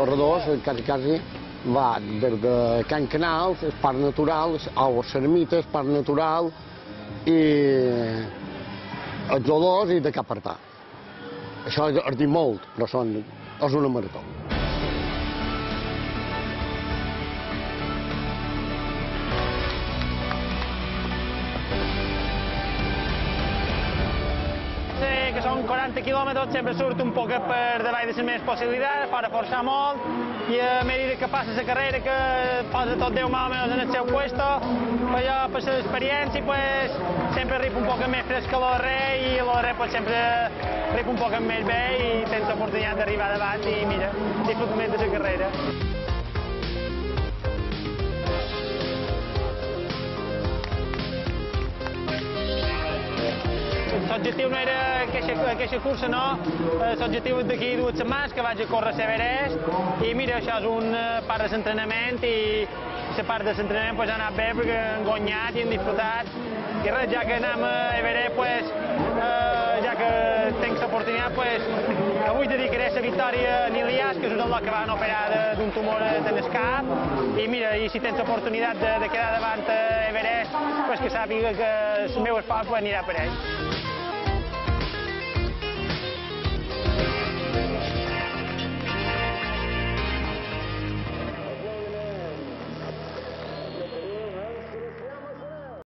corredor quasi, quasi va des de Can Canals, el Parc Natural, a les Ermites, Parc Natural, i els olors i de cap apartar. Això és, es diu molt, però són, és una marató. 40 quilòmetres, sempre surt un poc per davall de les meves possibilitats, de forçar molt, i a mesura que passa la carrera, que posa tot Déu mal menys en el seu puesto, pues jo, per l'experiència, pues, sempre arribo un poc més fresc que l'Orre, i l'Orre pues, sempre arribo un poc més bé i tens l'oportunitat d'arribar davant i mira, disfruto més de la carrera. L'objectiu no era aquesta, aquesta cursa, no. Eh, L'objectiu d'aquí dues setmanes que vaig a córrer l'Everest i mira, això és un eh, part de l'entrenament i la part de l'entrenament pues, ha anat bé perquè hem guanyat i hem disfrutat i res, ja que anem a Everest, pues, eh, ja que tinc l'oportunitat, pues, avui dedicaré la victòria a Nilias, que és un home que van operar d'un tumor en el cap, i mira, i si tens l'oportunitat de, de quedar davant a Everest, pues, que sàpiga que el meu esforç pues, anirà per ell.